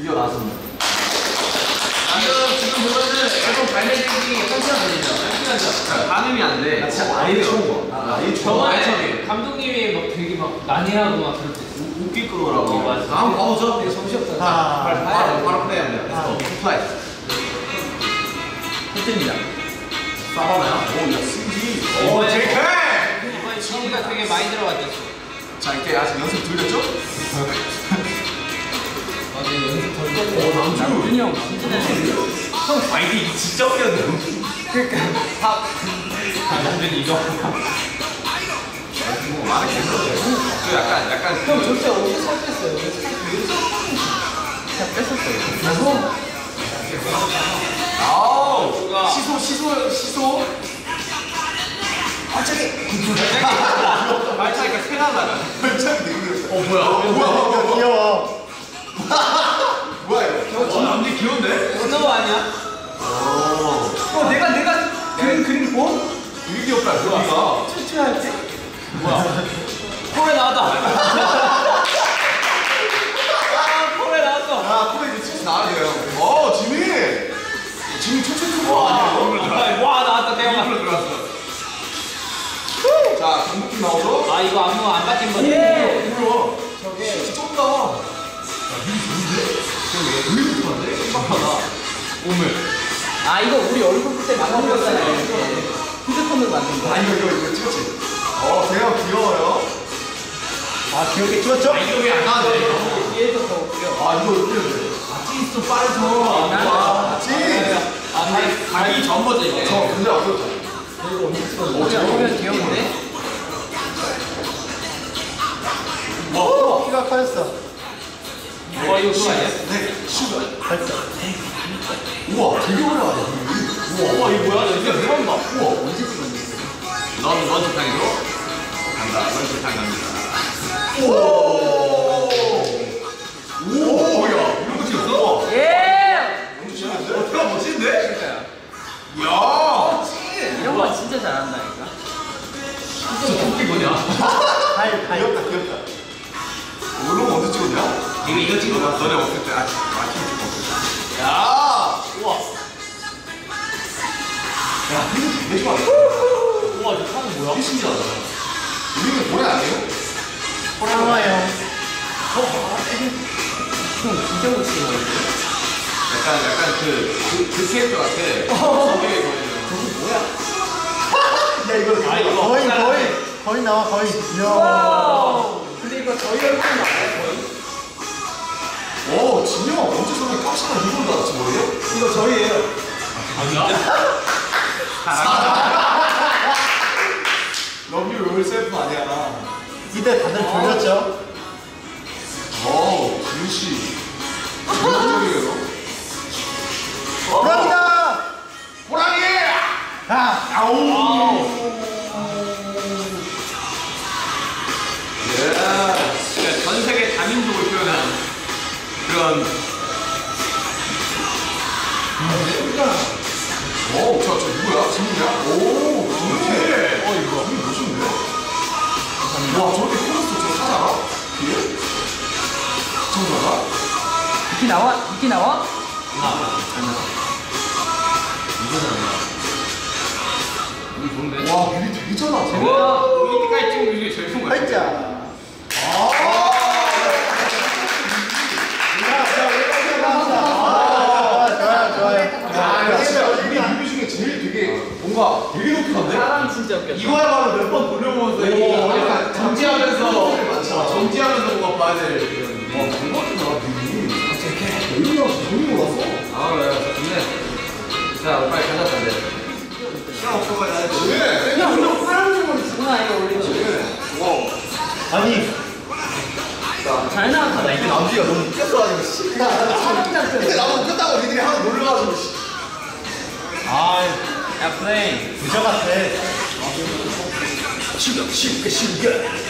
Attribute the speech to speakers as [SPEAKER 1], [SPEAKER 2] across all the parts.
[SPEAKER 1] 드디어 나왔습니다.
[SPEAKER 2] 지금 지금 보면은 앨범 발매되기 1시간 걸립니다. 1시간 전. 반음이 안 돼.
[SPEAKER 1] 나 진짜 아예 처음 봐. 나 아예 처음 봐.
[SPEAKER 2] 저번에
[SPEAKER 3] 감독님이 막 되게 막 난해하고 막 그럴 때 있어.
[SPEAKER 1] 웃길 거라고.
[SPEAKER 3] 어, 맞아.
[SPEAKER 1] 다음 가보죠. 이거 정신 없잖아. 바로 바로 바로 플레이 합니다.
[SPEAKER 4] 하나.
[SPEAKER 1] 렛츠고. 플레이.
[SPEAKER 3] 했습니다.
[SPEAKER 1] 싸바나요? 오, 야, 승지.
[SPEAKER 3] 오,
[SPEAKER 1] 제이크!
[SPEAKER 3] 이번에 지지가 되게 많이 들어갔죠.
[SPEAKER 1] 자, 이때 아직 연습 들렸죠?
[SPEAKER 3] 남준이 형.
[SPEAKER 1] 형, 아, 이게 진짜 웃겼네.
[SPEAKER 3] 그러니까 밥. 아, 남준이 이거.
[SPEAKER 1] 뭐, 말을 계속 그 약간, 약간.
[SPEAKER 3] 형 진짜 어디서 살 뺐어요? 살 뺐었어요.
[SPEAKER 1] 아우,
[SPEAKER 3] 누가?
[SPEAKER 1] 시소, 시소, 시소.
[SPEAKER 2] 말차니까 새가 나가.
[SPEAKER 1] 발차기.
[SPEAKER 2] 어 뭐야?
[SPEAKER 1] 어, 뭐야.
[SPEAKER 4] 귀여워.
[SPEAKER 1] 이거?
[SPEAKER 2] 어 남자 귀여운데?
[SPEAKER 3] 스노우 아니야?
[SPEAKER 1] 오.
[SPEAKER 3] 어, 내가 내가 그린 그린 뭐?
[SPEAKER 1] 되게 귀엽다, 그거가.
[SPEAKER 3] 추추할 때? 뭐야? 콜에 나왔다. 아, 콜에 나왔어.
[SPEAKER 1] 아, 코레이 치 나와야 돼요. 어, 지민! 지민 최초 투보 아니에요?
[SPEAKER 3] 와, 나왔다, 대형아.
[SPEAKER 2] 입으로 들어왔어.
[SPEAKER 1] 자, 강북팀 나오죠?
[SPEAKER 3] 아, 이거 안무 안 바뀐 거지?
[SPEAKER 1] 뭐야? 저게 진짜 쩐다.
[SPEAKER 2] 의리 좋은데? 빡하다. 오늘.
[SPEAKER 3] 아, 이거 우리 얼굴 그때 만든 거잖아요. 휴대폰으로 만든 거.
[SPEAKER 1] 아, 이거, 이거, 이거 찍었지? 어, 대형 귀여워요.
[SPEAKER 4] 아, 귀엽게 찍었죠?
[SPEAKER 2] 이거 왜안 나왔네?
[SPEAKER 3] 뒤에서 더 웃겨.
[SPEAKER 1] 아, 이거 웃기는데.
[SPEAKER 2] 아 찐스 빠르죠.
[SPEAKER 1] 아, 찐!
[SPEAKER 3] 아, 다리,
[SPEAKER 2] 가기 전 버전 이게.
[SPEAKER 1] 저 근데 없었죠?
[SPEAKER 3] 어, 저거면 귀여운데?
[SPEAKER 4] 오, 키가 커졌어.
[SPEAKER 3] 와, 이거 아니
[SPEAKER 2] 넌 런치탕이로 간다. 런치탕 갑니다.
[SPEAKER 1] 오! 오, 야,
[SPEAKER 2] 이런 거 찍었어?
[SPEAKER 3] 예!
[SPEAKER 1] 멋지는데?
[SPEAKER 2] 어, 대박 멋진데?
[SPEAKER 3] 진짜요.
[SPEAKER 2] 야,
[SPEAKER 3] 이런 거 진짜 잘한다니까.
[SPEAKER 2] 진짜 토끼 뭐냐?
[SPEAKER 4] 발, 발.
[SPEAKER 1] 귀엽다, 귀엽다. 이런 거 언제 찍었냐?
[SPEAKER 2] 이거 이거 찍어.
[SPEAKER 1] 너네 없을 때, 아, 아침 찍었어.
[SPEAKER 2] 야, 우와,
[SPEAKER 1] 야, 이거 되게 좋아.
[SPEAKER 2] 뭐야?
[SPEAKER 1] 신기하다. 우리는 노래 아니에요?
[SPEAKER 4] 상화요.
[SPEAKER 3] 형 진짜 멋지게 보이는데?
[SPEAKER 2] 약간 약간 그, 그, 그 캐릭터 같아. 저게 거의.
[SPEAKER 1] 야, 이거
[SPEAKER 2] 아, 이거
[SPEAKER 4] 거의,
[SPEAKER 2] 없잖아.
[SPEAKER 4] 거의. 거의 나와, 거의.
[SPEAKER 3] 와우! 근데 이거 저희 얼굴 나와요, 거의?
[SPEAKER 1] 오, 진영아, 언제 저렇게 깜찍한 이걸 달았지, 머리에? 이거 저희예요. Love you yourself 아니야.
[SPEAKER 4] 이때 다들 졸렸죠?
[SPEAKER 1] 오, 지윤씨. 인간적이에요.
[SPEAKER 4] 호랑이다!
[SPEAKER 1] 호랑이!
[SPEAKER 4] 아!
[SPEAKER 1] 아우! 예.
[SPEAKER 2] 그러니까 전 세계 다민족을 표현한 그런
[SPEAKER 1] 오, 저, 저 누구야? 진우야? 오, 진우지? 어, 이거 멋있는데? 와, 저렇게 커졌어. 저 사자가? 뒤에? 정말가?
[SPEAKER 3] 이키 나와? 이키 나와?
[SPEAKER 2] 우리 좋은데.
[SPEAKER 1] 와, 뮤비 되게 잘 나왔어.
[SPEAKER 2] 우와, 우리 이때까지 찍은 거 중에 제일 좋은 거 같아.
[SPEAKER 4] 팔자.
[SPEAKER 1] 아!
[SPEAKER 4] 자. 아. 아,
[SPEAKER 1] 되게 뭔가 되게 독특한데?
[SPEAKER 3] 사람 진짜 웃겼다.
[SPEAKER 2] 이거야말로 봐야 될 그런.
[SPEAKER 1] 와, 정말이다, 뮤비. 왜 이러나 전혀 몰랐어.
[SPEAKER 2] 아, 네, 좋네. 자, 빨리 가자, 근데. 시간 없어가지고 나야 돼.
[SPEAKER 1] 네.
[SPEAKER 3] 야, 우리 사람 주머니 장난 아니야, 올리고.
[SPEAKER 4] 아니,
[SPEAKER 3] 잘 나왔다, 나
[SPEAKER 1] 이게
[SPEAKER 3] 이거.
[SPEAKER 1] 남주가 너무 웃겼어가지고, 씨. 근데 나도 웃겼다고 니들이 하나 놀려가지고, 씨.
[SPEAKER 4] 아,
[SPEAKER 3] 야, 플레이.
[SPEAKER 4] 부자 같아.
[SPEAKER 1] 슈가, 슈가, 슈가.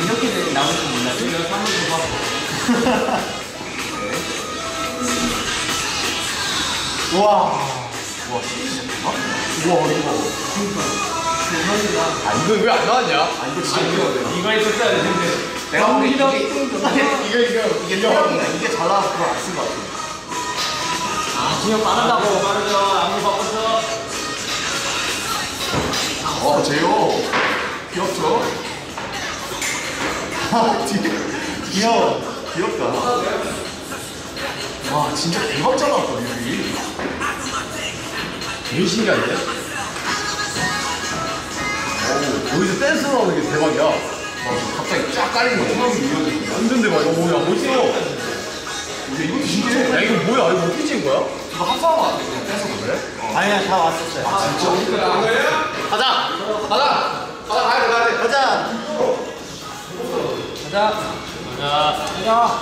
[SPEAKER 3] 이렇게 되- 나올 줄 몰랐지?
[SPEAKER 2] 내가 한번 더 봤어.
[SPEAKER 1] 와. 와, 진짜 대박. 우와, 이거.
[SPEAKER 4] 아, 이거 왜 안 나왔냐?
[SPEAKER 1] 아, 이거 진짜 이거.
[SPEAKER 2] 이거 했었어야 되는데.
[SPEAKER 1] 내가 보기 이게, 이게, 이거, 이게 형, 이게 잘 나와서 그걸 안쓴 것 같아.
[SPEAKER 3] 아, 준혁 빠르다고.
[SPEAKER 2] 빠르죠. 안무 바꿔서.
[SPEAKER 1] 어, 제요. 귀엽죠? 아. 귀여워. 귀엽다. 와, 진짜 대박 잘 나왔다, 여기.
[SPEAKER 4] 제일 신기한데? 오, 여기서 댄스 나오는 게 대박이야.
[SPEAKER 1] 와, 갑자기 쫙 깔리는 거 처음 이어지는
[SPEAKER 4] 완전 대박이야. 오, 야, 멋있어.
[SPEAKER 1] 근데 이것도 신기해.
[SPEAKER 4] 야, 이거 뭐야? 이거 어떻게 찍은 거야?
[SPEAKER 1] 이거 합성한 거 같아, 그냥 떼서 그래?
[SPEAKER 3] 아니야, 다 왔었어요.
[SPEAKER 1] 아, 진짜?
[SPEAKER 4] 가자! 가자! 가자, 가야 돼, 가야 돼.
[SPEAKER 3] 가자. 가자. 가자.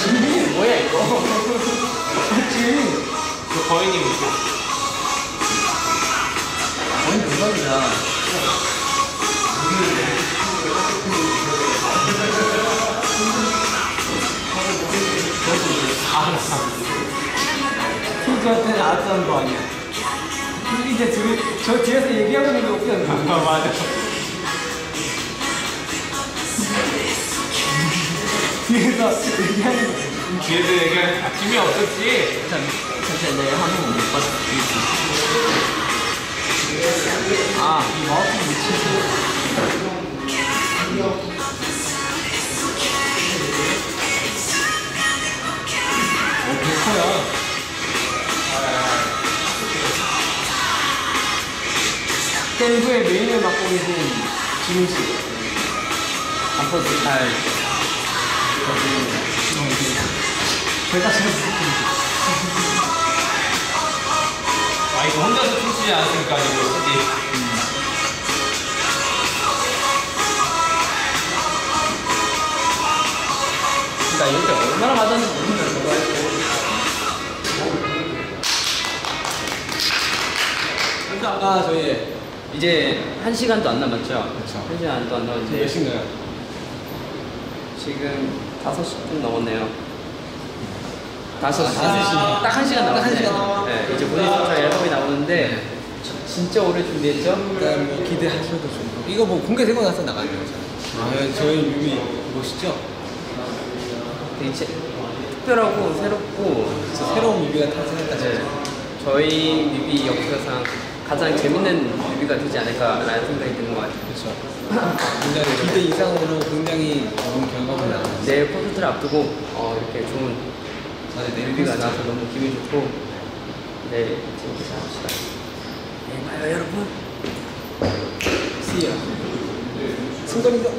[SPEAKER 3] 지민이 뭐야 이거? 지민.
[SPEAKER 2] 그 있어.
[SPEAKER 3] 거의 대박이다. 저한테는 알았다는 거 아니야? 이제 둘이 저 뒤에서 얘기하고 있는 게 웃겼는데.
[SPEAKER 2] 아, 맞아.
[SPEAKER 3] 뒤에서 얘기하는 거.
[SPEAKER 2] 뒤에서 얘기할 아침이 없었지.
[SPEAKER 3] 잠시만 내가 한번 못 봤어. 아, 이 마우스. 어, 댄브의 메인을 맡고 계신 지민 씨. 앞으로 잘. 제가 잘 부탁드립니다.
[SPEAKER 2] 아, 이거 혼자서 춤추지 않았으니까, 이거 쓰지.
[SPEAKER 3] 나 이럴 때 얼마나 맞았는지 때. 그러니까 아까 저희 이제 한 시간도 안 남았죠? 그렇죠. 한 시간도 안 남았는데
[SPEAKER 2] 몇 시인가요?
[SPEAKER 3] 지금 5시 좀 넘었네요. 다섯 시.
[SPEAKER 2] 다섯 시.
[SPEAKER 3] 딱한 시간
[SPEAKER 2] 딱한
[SPEAKER 3] 남았네.
[SPEAKER 2] 시간.
[SPEAKER 3] 네, 이제 저희 앨범이 나오는데 저- 진짜 오래 준비했죠?
[SPEAKER 5] 일단 뭐 기대하셔도 좋고 이거 뭐 공개되고 나서 나가는 거잖아요. 아, 저희 뮤비 멋있죠?
[SPEAKER 3] 되게 제- 특별하고 새롭고
[SPEAKER 5] 새로운 뮤비가 탄생했다 진짜.
[SPEAKER 3] 네, 저희 뮤비 역사상 가장 재밌는 뮤비가 되지 않을까라는 생각이 드는 것 같아요.
[SPEAKER 5] 그렇죠. 굉장히 기대 이상으로 굉장히 좋은 결과물 나왔어요.
[SPEAKER 3] 내일 콘서트를 앞두고 어, 이렇게 좋은.
[SPEAKER 5] 내일
[SPEAKER 3] 뮤비가. 나와서 너무 기분이 좋고 네 재밌게 잘 합시다. 네, 봐요 여러분.
[SPEAKER 5] See ya. 승관이가